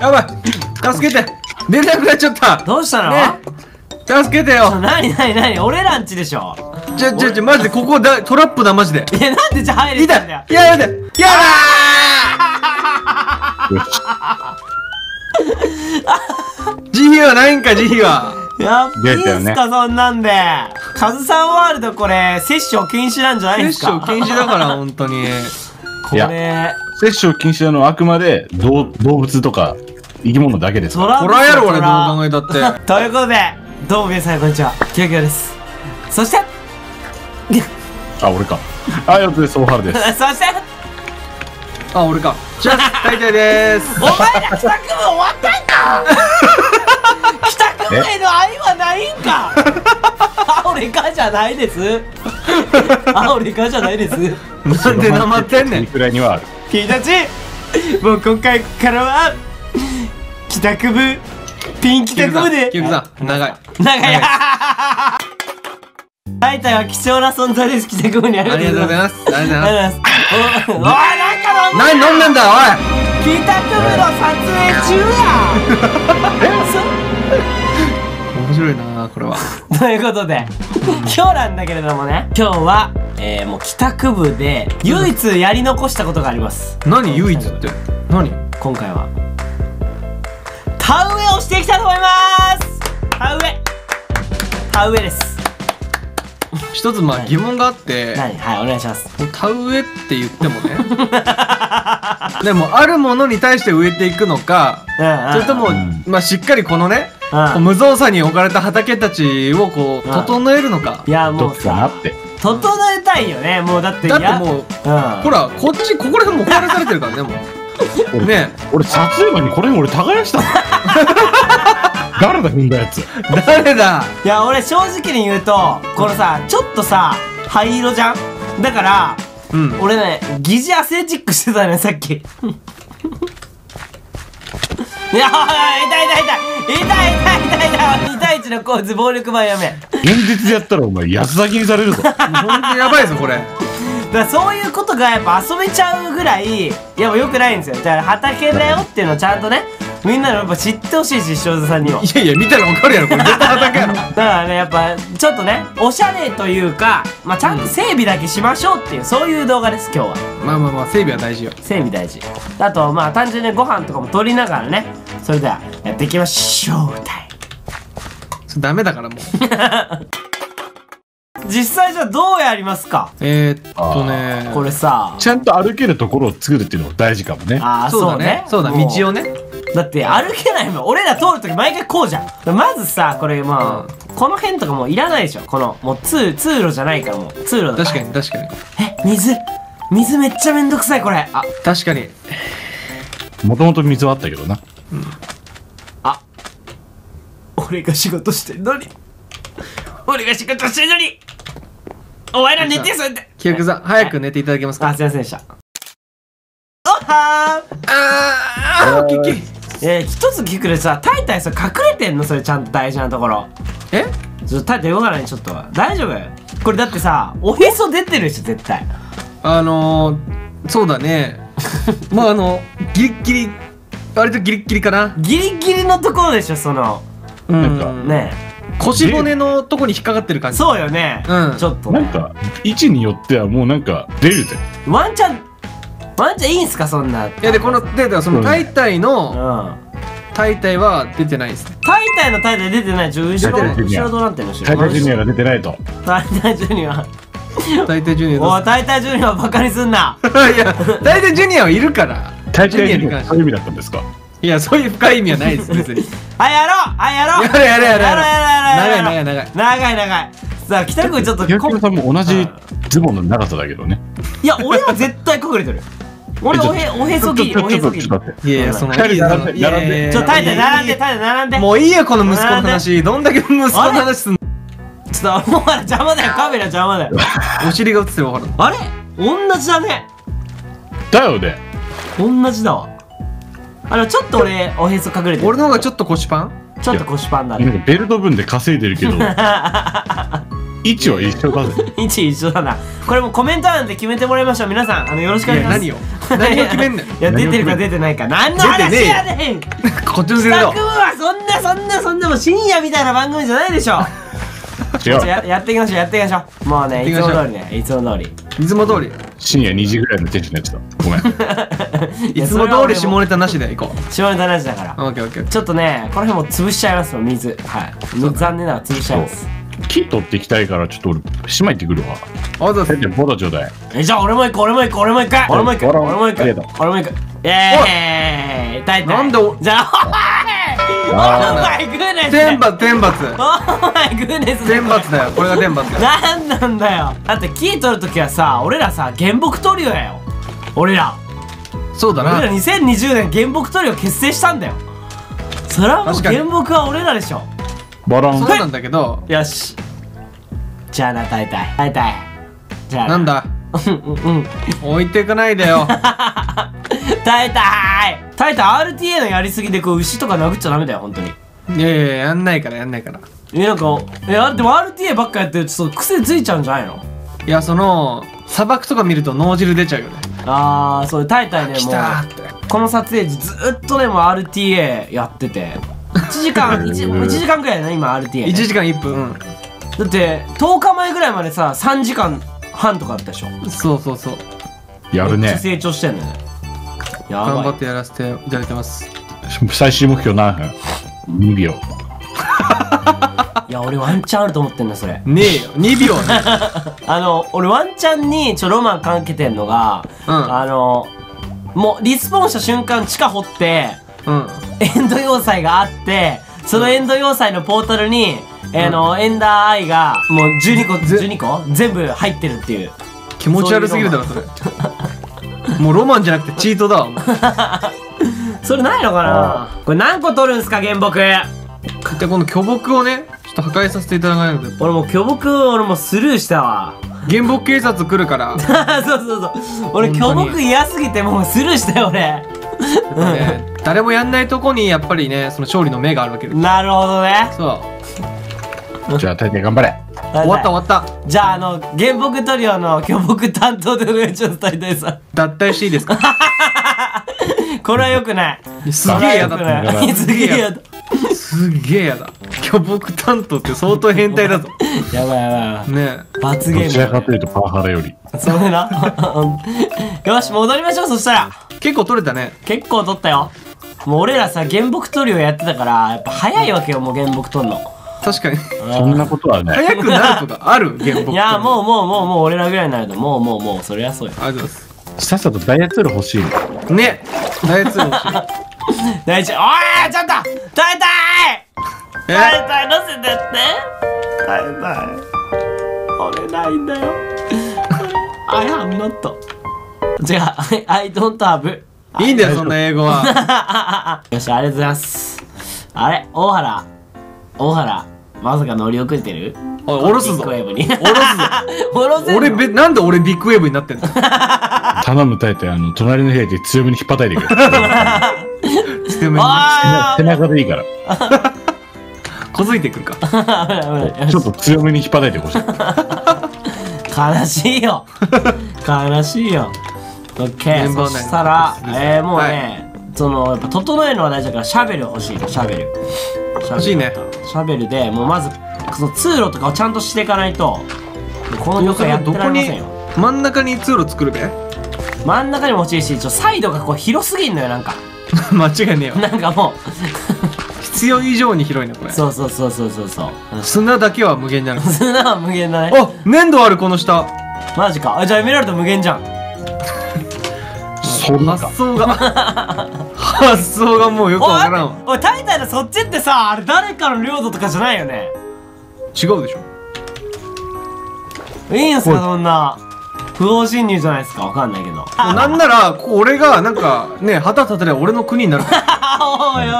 やばい。助けて。出れなくなっちゃった。どうしたの、ね。助けてよ。なになになに俺らんちでしょ？ちょちょちょマジでここだトラップだマジで。えなんでじゃあ入れいたてんだよ？い。ややだ。やだ慈悲はないんか慈悲は。やっいい出たよねんすかそんなんで。カズさんワールドこれ摂取禁止なんじゃないん摂すか？取禁止だから 本当に。これ。摂取禁止なのはあくまで動動物とか生き物だけですから。トラホラーやろ俺どうト考えたって。ラということでどうも皆さんこんにちは。キヨキヨです。そしてあ、俺か。あ、よってそうはるです。そしてあ俺か。じゃあ 大体でーす。お前ら帰宅部終わったんか？帰宅部への愛はないんか？あ俺かじゃないです。あ俺かじゃないです。なんでなまってんねん。くらいにはある。君たちもう今回からは帰宅部ピン帰宅部で。キュクさん長い。長い。大体は貴重な存在です帰宅部にありがとうございまます。ありがとうございます。おおいなんか飲む何飲んでんだ帰宅部の撮影中おい 面白いなこれは。や ということで今日なんだけれどもね今日は、えー、もう帰宅部で唯一やり残したことがあります。何？唯一って？何？今回は田植えをしていきたいと思います。田植え。田植えです。一つまあ疑問があって。何はいお願いします。田植えって言ってもね。でもあるものに対して植えていくのかうんそれともうん。まあしっかりこのねうん。無造作に置かれた畑たちをこううん。整えるのか。いやもうさって。整えたいよね。もうだってやだってもううん。ほらこっちここら辺もう壊れされてるからねもうね。俺撮影前にこれ俺耕したの。誰だ踏んだやつ。誰だ？いや俺正直に言うとこのさちょっとさ灰色じゃん？だから、うん。俺ね疑似アスレチックしてたねさっき。いや痛い痛い痛い。痛い痛い痛い痛い。痛い痛い痛い。の構図暴力版やめ痛い痛やったらお前安痛にされるぞ痛い痛やばいぞこれだからそういうことがやっぱ遊べちゃうぐらいいやもうよくないんですよ。だから畑だよっていうのをちゃんとねみんなのやっぱ知ってほしいし視聴者さんにも。いやいや見たらわかるやろこれ。絶対畑やろ。だからねやっぱちょっとねおしゃれというか、まあ、ちゃんと整備だけしましょうっていうそういう動画です今日は。まあまあまあ整備は大事よ。整備大事。あとまあ単純にご飯とかも取りながらねそれではやっていきましょうダメだからもう。ム 実際じゃあどうやりますか？えー、っとねこれさ。ちゃんと歩けるところを作るっていうのも大事かもね。ああそうだね。そうだも道をね。だって歩けないもん。俺ら通るとき毎回こうじゃん。まずさこれまあ、この辺とかもういらないでしょ。このもう通通路じゃないからもう。通路だ確かに確かに。え水？水めっちゃめんどくさいこれ。あ。確かに。もともと水はあったけどな。あ。俺が仕事してんのに。俺が仕事してんのにお前ら寝てそれって。記憶さん早く寝ていただけますか？あすいませんでした。おはー。あーあーキキえー、一つ聞くでさタイタイさ隠れてんの？それちゃんと大事なところ。え？ちょっとタイタイ動かないちょっと。大丈夫？これだってさおへそ出てるでしょ絶対。あのー、そうだね。まああのギリッギリ割とギリッギリかな。ギリギリのところでしょその。うん。なんね腰骨のとこに引っかかってる感じ。そうよね、うん。ちょっとね。なんか、位置によってはもうなんか出るぜ。ワンチャンワンチャンいいんすかそんな。いやでこのででそのタイタイうん。のタイタイは出てないですね。タイタイのタイタイ出てないちょ後ろ後ろどうなってんの？タイタイジュニアが出てないと。タイタイジュニア。タイタイジュニアおいタイタイジュニアをバカにすんな。いやタイタイジュニアはいるから。タイタイジュニアジュニアに関してそういう意味だったんですか？いやそういう深い意味はないです別に。はいやろうはいやろう。やろうやろうやろうやろう。長い長い長い。長い長い。さあ北君ちょっと平こ子さんも同じズボンの長さだけどね。いや俺は絶対隠れてる。俺おへおへそぎおへそぎ。いやいやそのいいよ並んで。いやいやいや。いやちょタイタイ並んでいやタイタイ並んで。もういいよこの息子の話。どんだけ息子の話すんの。ちょっともう邪魔だよカメラ 邪魔だよ。お尻が映ってるわかるあれ？同じだね。だよね。同じだわあのちょっと俺おへそ隠れてる。俺の方がちょっと腰パン？ちょっと腰パンだね。なんかベルト分で稼いでるけど、位置は一緒だぜ。位置一緒だな。これもうコメント欄で決めてもらいましょう。皆さんあのよろしくお願いします。いや何を何を決めんねん？いや出てるか出てないか。何の話やねん！こっちのせいだ企画はそんなそんなそんなもう深夜みたいな番組じゃないでしょ。違う。ややっていきましょうやっていきましょう。もうねいつも通りねいつも通りいつも通り深夜2時ぐらいのテンションのやつだ。ごめん。いつも通り下ネタなしで行こ下ネタなしだから。うオッケーオッケー。ちょっとねこの辺も潰しちゃいますよ水。はい。残念ながら潰しちゃいます。木取っていきたいからちょっと俺島行ってくるわ。あざっす。大体ボーダちょうだい。えじゃあ俺も行く俺も行く俺も行く。俺も行く俺も俺も行く俺も行く。イエーイ。大体なんでおじゃあ おいオー。マイグーネス天罰天罰。オーマイグーネス天罰だよ。これが天罰。だよなんなんだよ。だって木取るときはさ俺らさ原木トリオやよ。俺ら。そうだ俺らな2020年原木トリオ結成したんだよ。それはもう原木は俺らでしょ。バランそうなんだけど。よし。じゃあな大体大体じゃあな。んだ？うんうんうん。置いていかないでよ。大体大体 RTA のやりすぎでこう牛とか殴っちゃダメだよ本当に。いやいやいややんないからやんないから。えなんかえあでも RTA ばっかやってるとちょっと癖ついちゃうんじゃないの？いやその砂漠とか見ると脳汁出ちゃうよね。ああそう大体ね来もたーって。うこの撮影時ずっとねもう RTA やってて。1時間 1, 1時間ぐらいだね今 RTA 1時間1分うん。だって10日前ぐらいまでさ3時間半とかあったでしょ。そうそうそう。やるね。めっちゃ成長してんだよね頑張ってやらせていただいてます。最終目標何分 ?2 秒。いや俺ワンチャンあると思ってんだそれ。ねえよ。2秒ね。あの俺ワンチャンにちょロマンかけてんのが、うん。あのもうリスポーンした瞬間地下掘ってうん。エンド要塞があってそのエンド要塞のポータルに、あのエンダーアイがもう12個ぜ12個？全部入ってるっていう。気持ち悪すぎるだろそれ もうロマンじゃなくてチートだわ。も うそれないのかな？これ何個取るんすか原木？でこの巨木をねちょっと破壊させていただかないと。俺もう巨木俺もうスルーしたわ。原木警察来るから、そうそうそう。俺巨木嫌すぎてもうスルーしたよ俺。ね、誰もやんないとこにやっぱりねその勝利の目があるわけですなるほどね。そう。じゃあ大体頑張れ終わった終わった。じゃああの原木トリオの巨木担当でお願いします大体さん。脱退していいですか？これはよくない。すげえ嫌だすげえ嫌だ。すげえ嫌だ。巨木担当って相当変態だぞ。やばいやばいやばい。ね。罰ゲどちらかームというとパワハラより。それな。よし戻りましょうそしたら。結構取れたね。結構取ったよ。もう俺らさ原木トリオやってたからやっぱ早いわけよもう原木取んの確かに。そんなことはない。早くなるとかある原木いやもうもうもうもう俺らぐらいになるともうもうもうそりゃそうよ。ありがとうございますさっさとダイヤツール欲しい。のね大通欲しい。大事おいちょっと耐えたい。え？耐えたい。乗せてって。耐えたい。俺ないんだよ。I am not 違う。I don't have いいんだよそんな英語は。よしありがとうございます。あれ大原大原まさか乗り遅れてる？おい下ろすぞ。ビッグウェーブに。下ろすぞ。下ろせんの？俺べなんで俺ビッグウェーブになってんの？頼むタイトあの隣の部屋で強めに引っ叩いてく。れ強めに。あ背中でいいから。小づいてくるか。ー危ない危ない。ちょっと強めに引っ叩いてほしい。悲しいよ。悲しいよ。オッケーメンバー内そしたらですねえー、もうね、そのやっぱ整えるのは大事だからシャベル欲しいのシャベル。欲しいね。シャベルでもうまずその通路とかをちゃんとしていかないとこの業界やってどこにられませんよ。真ん中に通路作るべ？真ん中にも欲しいしちょサイドがこう広すぎんのよなんか。間違いねえよなんかも必要以上に広いねこれ。うそうそうそうそうそうそう。砂だけは無限になる砂は無限だね。あ粘土あるこの下。マジか？あじゃあエメラルド無限じゃん。そんなか発想が 発想がもうよくわからんわ。おいおいタイタイのそっちってさあれ誰かの領土とかじゃないよね。違うでしょ。いいんすかそんな。不法侵入じゃないですか。わかんないけど。もうなんなら俺がなんかね旗立てれば俺の国になるあ おいおい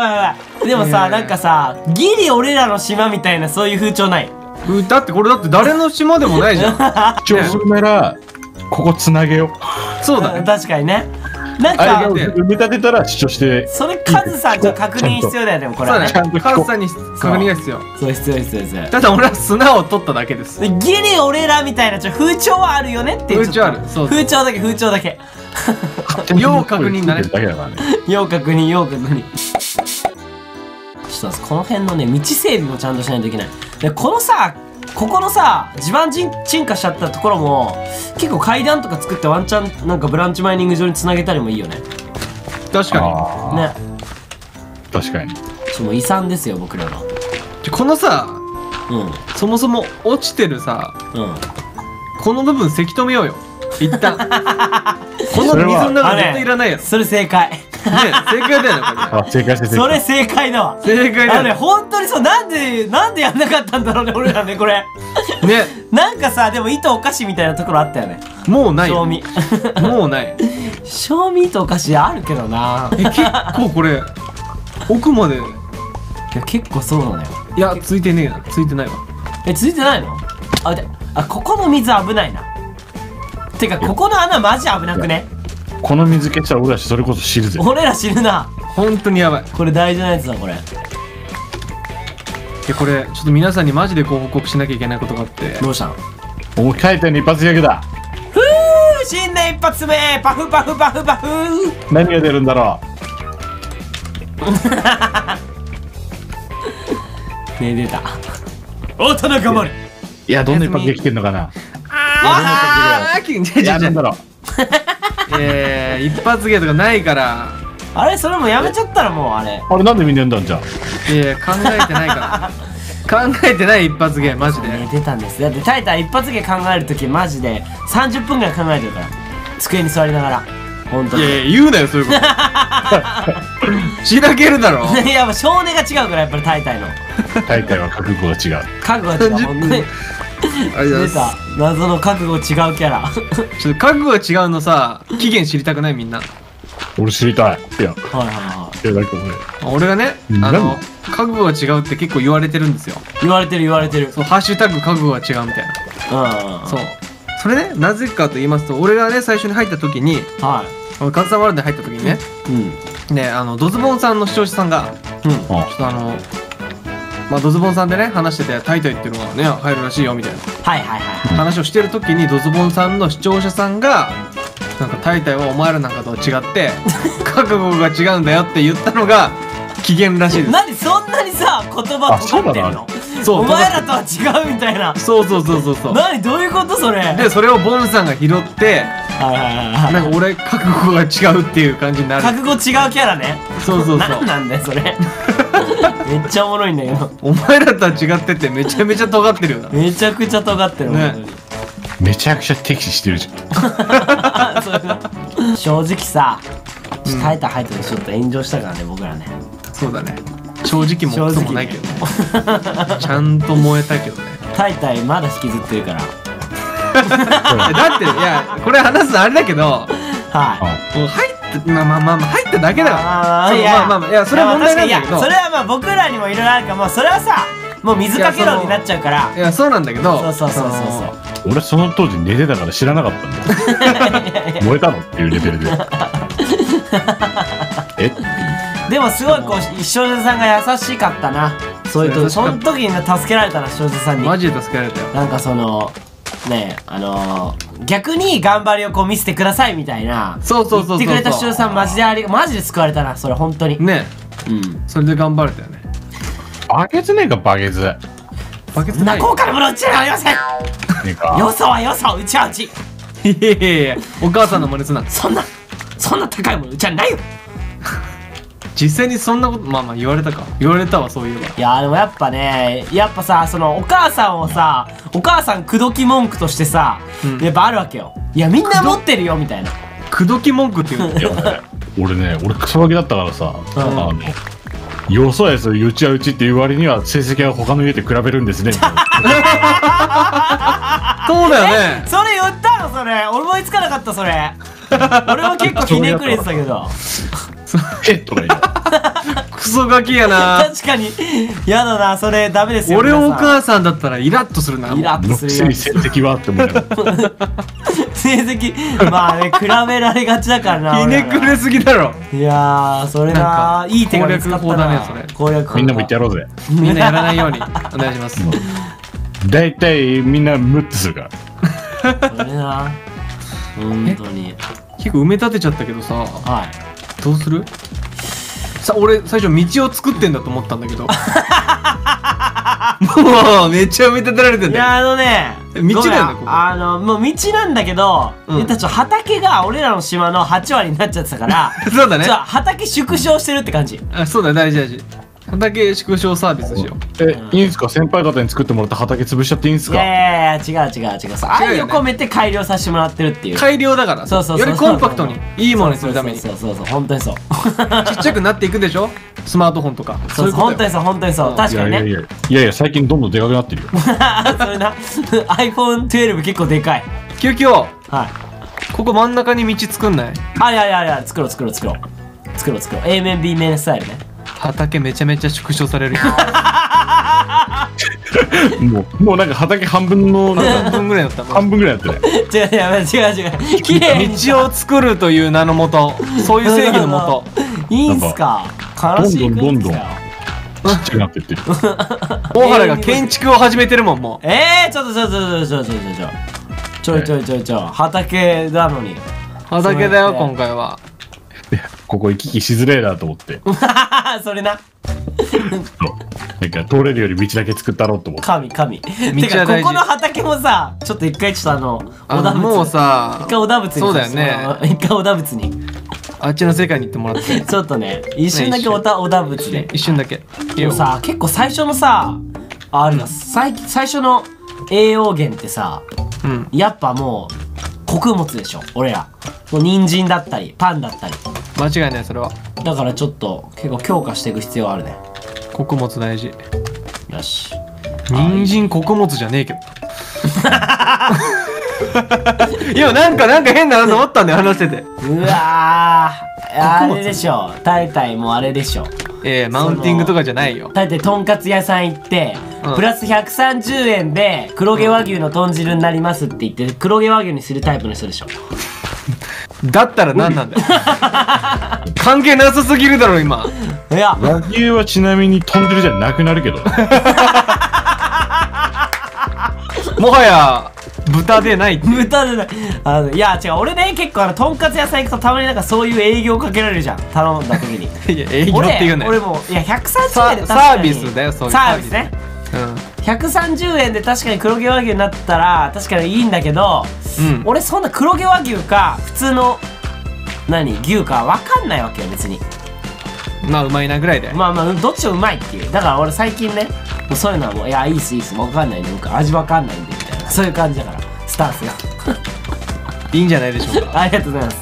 おい。でもさいやいやなんかさギリ俺らの島みたいなそういう風潮ない？うんだってこれだって誰の島でもないじゃん。主張するならここつなげよそうだね。確かにねなんかで埋め立てたら主張してそれカズさんと確認必要だよでもこれは。ねそうだね。ちゃんと聞こう。カズさんに確認が必要そう必要必要必要ただ俺は砂を取っただけです。でギリ俺らみたいなちょ風潮はあるよねっていう風潮ある。そう。風潮だけ風潮だけ。要確認だね。だけだからね。要確認要確認。ちょっとこの辺のね道整備もちゃんとしないといけない。でこのさここのさ地盤沈沈下しちゃったところも結構階段とか作ってワンチャンなんかブランチマイニング場につなげたりもいいよね。確かあね。あ確かに。ちょもう遺産ですよ僕らの。このさうん。そもそも落ちてるさうん。この部分せき止めようよ。一旦。この水の中絶対いらないやろねそれ正解正解だよねこあ正解して正解それ正解だわ。れ正解だあのねよね本当にそうなんでなんでやんなかったんだろうね俺らねこれ。ね。なんかさでも糸お菓子みたいなところあったよね。もうないよ。賞味。もうない。賞味糸お菓子あるけどな。え結構これ奥まで。いや結構そうなのよ。いやついてねえな。ついてないわ。えついてないの？あであここの水危ないな。てかここの穴マジ危なくね？この水消したら俺たちそれこそ知るぜ。俺ら死ぬな。本当にやばい。これ大事なやつだこれ。でこれちょっと皆さんにマジでご報告しなきゃいけないことがあって。どうしたの？お前書いたに一発ギャグだ。ふう新年一発目。パフパフパフパフ。何が出るんだろ ね出た。お田中丸ういやどんな一発できてんのかな。ああーいやなんだろうえー、一発芸とかないから。あれそれもやめちゃったらもうあれ。あれなんでみんなやんだんじゃん。いや考えてないから。考えてない一発芸マジで。ね出たんです。だってタイタン一発芸考える時マジで30分ぐらい考えてるから机に座りながら。本当に。いやいや言うなよそういうこと。しらけるだろ。いやもう少年が違うからやっぱりタイタイの。大体は覚悟が違う。覚悟が違う本当に ありがとうご出ざいます。た謎の覚悟違うキャラ。ちょっと覚悟が違うのさ期限知りたくないみんな。俺知りたい。いや。はいはいはい。いやだけど俺俺がねあ何？の覚悟が違うって結構言われてるんですよ。言われてる言われてる。そうハッシュタグ覚悟が違うみたいな。うん。そう。それねなぜかと言いますと俺がね最初に入った時にはカズさんワールドに入った時にね。いうん。ねあのドズボンさんの視聴者さんがうん。ちょっとあのまあドズボンさんでね話しててタイタイっていうのがね入るらしいよみたいな。はいはいはい話をしてる時にドズボンさんの視聴者さんがなんかタイタイはお前らなんかとは違って 覚悟が違うんだよって言ったのが機嫌らしいです。何そんなにさ言葉尖ってんの？そうお前らとは違うみたいな。そうそうそうそうそう。何どういうことそれ？はいでそれをボンさんが拾ってはいはいはなんか俺覚悟が違うっていう感じにないる。覚悟違うキャラね。そうそうそう。何なんだよそれ めっちゃおもろいんだけど。お前らとは違っててめちゃめちゃ尖ってるよな。めちゃくちゃ尖ってるね。本めちゃくちゃ敵視してるじゃん。正直さちょっとタイタン入っててちょっと炎上したからね僕らね。そうだね。正直もクソもないけどね。ちゃんと燃えたけどね。タイタイまだ引きずってるから。えだっていやこれ話すのあれだけどはい。あ。もう入ったまあまあまあまあ入っただけだから。まあまあまあいやそれは問題なんだけど。それはまあ僕らにもいろいろあるからもうそれはさもう水かけ論になっちゃうから。いやそうなんだけど。そうそうそうそうそう。俺その当時寝てたから知らなかったんだよ。燃えたのっていうレベルで。え？でもすごいこう視聴者さんが優しかったな。そういうとその時に助けられたな視聴者さんに。マジで助けられたよ。なんかそのねえあのー、逆に頑張りをこう見せてくださいみたいなそうそうそうそう言ってくれた視聴者さんマジでありマジで救われたなそれ本当に。ね。うん。それで頑張れたよね。バケツねえかバケツ。ねバケツない。そんな高価なものうちにはありません。えか。よそはよそうちはうち。いやいやいやお母さんの真似すな。そんなそんな高いものうちはないよ実際にそんなことまあまあ言われたか。言われたわそういえば。いやーでもやっぱねやっぱさそのお母さんをさお母さん口説き文句としてさ、うん。やっぱあるわけよ。いやみんな持ってるよみたいな。口説き文句っていうのいや俺ね俺クソガキだったからさ、ん。あのよそやつうちはうちっていう割には成績は他の家で比べるんですね。みたいなそうだよね。それ言ったのそれ。俺思いつかなかったそれ。俺も結構ひねくれてたけど。えとか言うクソガキやな。確かに。やだなそれダメですよ俺お母さんだったらイラッとするな。イラッのとするよ。くせに成績はって思いながら成績まあね比べられがちだからなひねくれすぎだろいやーそれなんなかいい手が見つかったな攻略法だねそれ攻略法みんなも言ってやろうぜみんなやらないようにお願いします大体みんなムッとするからそれな本当に結構埋め立てちゃったけどさはいどうするさ俺最初道を作ってんだと思ったんだけど。もうめっちゃ埋め立てられてんだよ。いやあのね道だよねごここ。あのもう道なんだけど、うん。言ったらちょっと畑が俺らの島の8割になっちゃってたから そうだね。ちょ畑縮小してるって感じ。あそうだね大事大事畑縮小サービスしよう。えいいんすか？先輩方に作ってもらった畑潰しちゃっていいんすか？いやいやいや違う違う違う。そう違うよ。ね愛を込めて改良させてもらってるっていう。改良だから。そうそうそうよりコンパクトにいいものにするために。ちそうそうそうそう本当にそう。っちゃくなっていくでしょ？スマートフォンとか。そうそう本当にうそう本当にそう。うん。確かにね。いやいやいや。いやいや最近どんどんでかくなってるよ。それな。iPhone12 結構でかい。急はい。ここ真ん中に道作んない？あいやいやいや作ろう作ろう作ろう。作ろう作ろう。A 面 B 面スタイルね畑めちゃめちゃ縮小されるよ。もうもうなんか畑半分の半か分ぐらいだった半分ぐらいやってね。違う違う違う違う。綺麗に。道を作るという名のもと。そういう正義のもと。いいんすか？悲しいどんどんどんどんちっちゃくなってってる。大原が建築を始めてるもんもえー、ちょっとちょっとちょっとちょっとちょっとちょいちょいちょいちょい。畑なのに。う畑だよ今回は。でここ行き来しづれえなと思って。それな。なんか通れるより道だけ作ったろうと思って。神神。てかは大事。ここの畑もさちょっと一回ちょっとあのあ小田仏もうさ一回小田仏にそうだよね。さ一回小田仏に。あっちの世界に行ってもらって。ちょっとね一瞬だけ小田小田仏で。一瞬だけ。でもさ結構最初のさああれだ最最初の栄養源ってさうん。やっぱもう穀物でしょ俺ら。もう人参だったりパンだったり間違いないそれは。だからちょっと結構強化していく必要あるね。穀物大事。よし。人参穀物じゃねえけど。い。やなんかなんか変だなと思ったんだよ話してて。うわーあれでしょ。タイタイもあれでしょ。えー、マウンティングとかじゃないよ。タイタイとんかつ屋さん行って、うん。プラス130円で黒毛和牛の豚汁になりますって言って黒毛和牛にするタイプの人でしょだったら何なんだよ。関係なさすぎるだろ今。いや。和牛はちなみに豚汁じゃなくなるけど。もはや豚でない豚でない。あのいや違う。俺ね結構あのとんかつ屋さん行くとたまになんかそういう営業かけられるじゃん。頼んだ時に。いや営業って言うなよ。俺俺もいや130円で確サかに。サービスだよそういうサービスね。うん130円で確かに黒毛和牛になったら確かにいいんだけど、うん。俺そんな黒毛和牛か普通の何牛か分かんないわけよ別に。まあうまいなぐらいで、まあまあどっちもうまいっていう。だから俺最近ねもうそういうのはもういやいいっすいいっす分かんないんで僕味分かんないんでみたいな。そういう感じだからスタンスが。いいんじゃないでしょうか。ありがとうございます。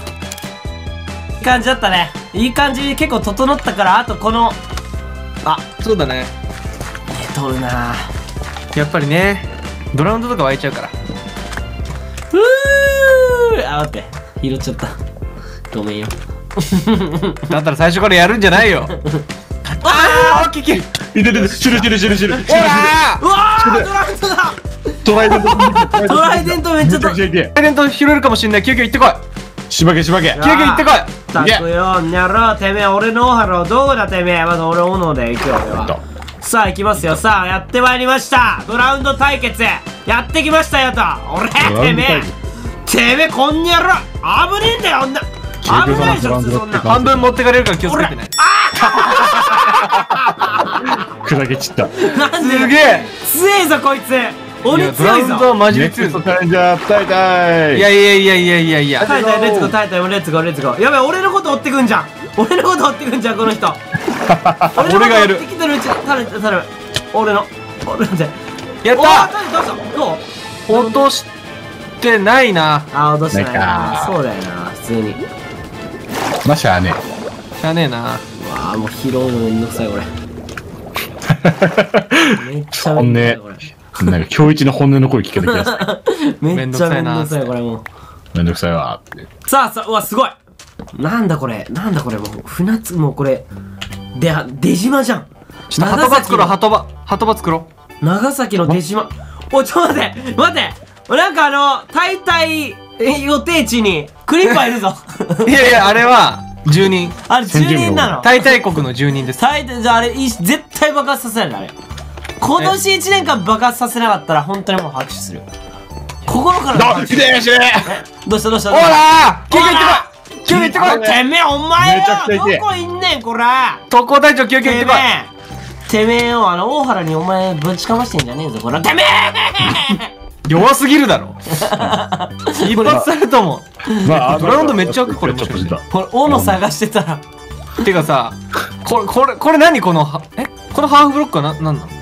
いい感じだったね。いい感じ結構整ったからあとこのあそうだね。え取るなやっぱりねドラウンドとか湧いちゃうから。ふーあ待って。拾っちゃった。ごめんよ。だったら最初からやるんじゃないよ。ああ大きいきい。ててて知る知る知る知る知る知るうわードラフトだ。トライデントトライデントめっちゃめちゃくちゃいてイベント拾えるかもしんない救急行ってこいしばけしばけ救急行ってこいたくよにゃろてめえ俺の大原をどこだてめえまず俺斧で行くよ俺はさあ行きますよ。さあやってまいりました。ドラウンド対決。やってきましたよと。俺てめえてめえこんにゃろ危ねえんだよ女。危ないでしょ普通そんな。半分持ってかれるから気をつけてね。砕け散った。なんで？すげえ。強えぞこいつ。い鬼やドラ強いぞマジで強いぞ。チャレンジャー大会いやいやいやいやいやいや。タイタイレッツゴータイタイレッツゴーレッツゴー。やべえ俺のこと追ってくんじゃん俺のこと追ってくんじゃんこの人。俺がやる。俺の。俺のやった！どうしたどう？落としてないな。あ落としてないな。そうだよな普通に。うまあしゃあねしゃあねえな。わあもう拾うのめんどくさいこれ。めっちゃめんどくさいこれ。なんか今日一の本音の声聞けた気がするめっちゃめんどくさめんどくさいこれもう。めんどくさいわーって。さあさあうわすごいなんだこれ。なんだこれ。もう船津もうこれで出島じゃん。ちょっと鳩場作ろう。鳩場。鳩場作ろ長崎の出島。おいちょっと待って。待って。なんかあの大体え予定地にクリッパーいるぞ。う いやいやあれは住人。あれ住人なの？大体国の住人です。大体じゃああれい絶対爆発させないのあれ。今年1年間爆発させなかったら本当にもう拍手する。心からどうしたどうした？ほどうした？ら救急行って急行ってこい。てめえお前めちゃくちゃ痛いよどこいんねんこら。特攻隊長救急行ってこい。てめえ。よあの大原にお前ぶちかましてんじゃねえぞこら。てめえ。弱すぎるだろ。一発されると思まあドラウンドめっちゃ開くこれちょっとこれ斧探してたらうてかさこれこれこれ何このはえこのハーフブロックはななんなの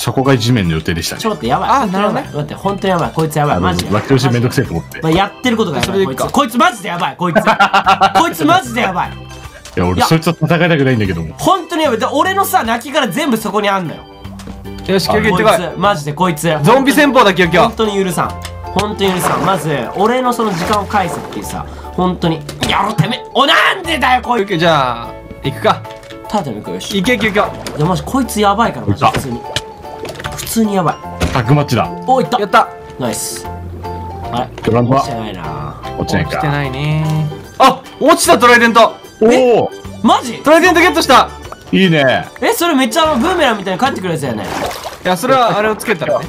そこが地面の予定でしたね。ちょっとやばい。あなるほどね。待って本当にやばい。こいつやばい。マジで。脇押しめんどくせえと思って。いまあ、やってることがやばい。こいそれでいいか。つ。こいつマジでやばい。こいつ。こいつマジでやばい。や俺そいつと戦いたくないんだけども。本当にやばい。で俺のさ泣きから全部そこにあんのよ。よし救急行こいってこい。つ。マジでこいつ。ゾンビ戦法だ救急本当に許さん。本当に許さん。まず俺のその時間を返せっていうさ本当にやろてめえ。おなんでだよこいつ。じゃあ行くか。タテミくよし。い行け救急やマジこいつやばいからマジ普通に。普通にやばい。タッグマッチだ。おいった。やった。ナイス。あれドラムは？落ちてないな。落ちないか。落ちてないね。あ落ちたトライデント。おお。マジ？トライデントゲットした。いいね。えそれめっちゃあのブーメランみたいに帰ってくるやつやね。いやそれはあれをつけたらね。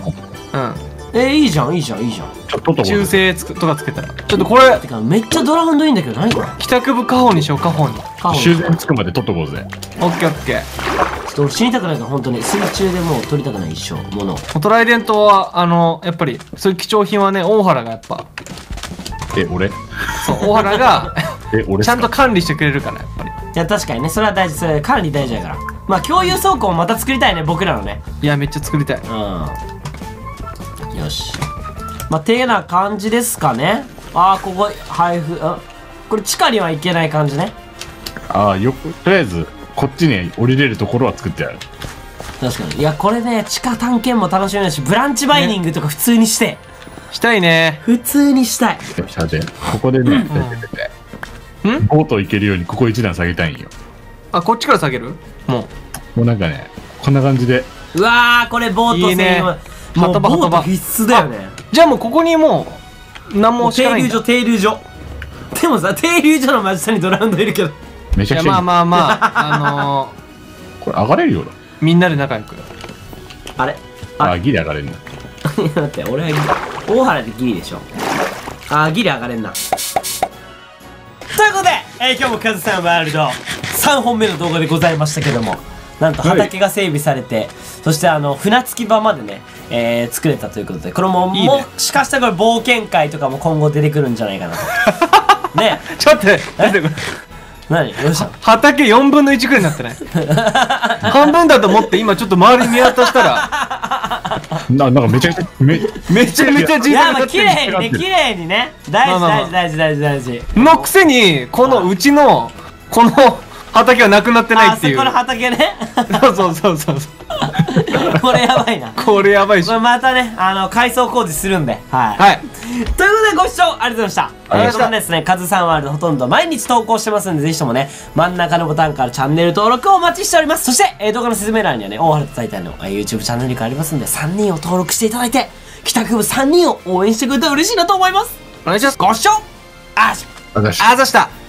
う んえいいじゃんいいじゃんいいじゃん。ちょっとと中性つくとかつけたら。ちょっとこれてかめっちゃドラウンドいいんだけど何これ。帰宅部家宝にしよう家宝に。カホン終電つくまで取っとこうぜ。オッケーオッケー俺死にたくないから本当に。水中でもう取りたくない一生。ものを。トライデントはあのやっぱりそういう貴重品はね大原がやっぱ。え俺？そう大原が え俺ちゃんと管理してくれるからやっぱり。いや確かにね。それは大事。それ管理大事だから。まあ共有倉庫をまた作りたいね僕らのね。いやめっちゃ作りたい。うん。よし。まあてな感じですかね。ああここ配布あこれ地下には行けない感じね。ああよくとりあえずこっちに降りれるところは作ってある。確かに。いやこれね地下探検も楽しみだしブランチバイニングとか普通にして、したいね。普通にしたい。よしじゃあここでね、んボート行けるようにここ一段下げたいんよ。あこっちから下げる？ももうなんかねこんな感じで。うわーこれボートいいね。もうボート必須だよね。うじゃあもうここにもう何もしかないんだ。停留所停留所。でもさ停留所の真下にドラウンドいるけどめちゃくちゃいい。まあまあまああの これ上がれるよー、みんなで仲良く。あれ？ああギリ上がれるんだいや待って俺はギリ大原でギリでしょ。あーギリ上がれんな。ということで、えー今日もカズさんワールド。3本目の動画でございましたけどもなんと畑が整備されて、そしてあの船着き場までね、えー作れたということでこれもいいね。もしかしたらこれ冒険会とかも今後出てくるんじゃないかなと。ね。ちょっと待って待って。これ何？どうしたの畑4分の1くらいになってない？半分だと思って今ちょっと周り見渡したら。ななんかめちゃくちゃめめちゃめちゃ小いやまあ綺麗にね綺麗にね。大事大事大事大事大事。のくせにこのうちのこの畑はなくなってないっていう。あそこの畑ね。そうそうそうそう これやばいな。これやばいしこれまたねあの改装工事するんで。はい、はい。ということでご視聴ありがとうございました。ありがとうごですねカズさんワールドほとんど毎日投稿してますんでぜひともね真ん中のボタンからチャンネル登録をお待ちしております。そして、えー動画の説明欄にはね大原と大体の、えー YouTube チャンネルがありますんで3人を登録していただいて帰宅部3人を応援してくれたら嬉しいなと思います。お願いします。ご視聴あし私あざした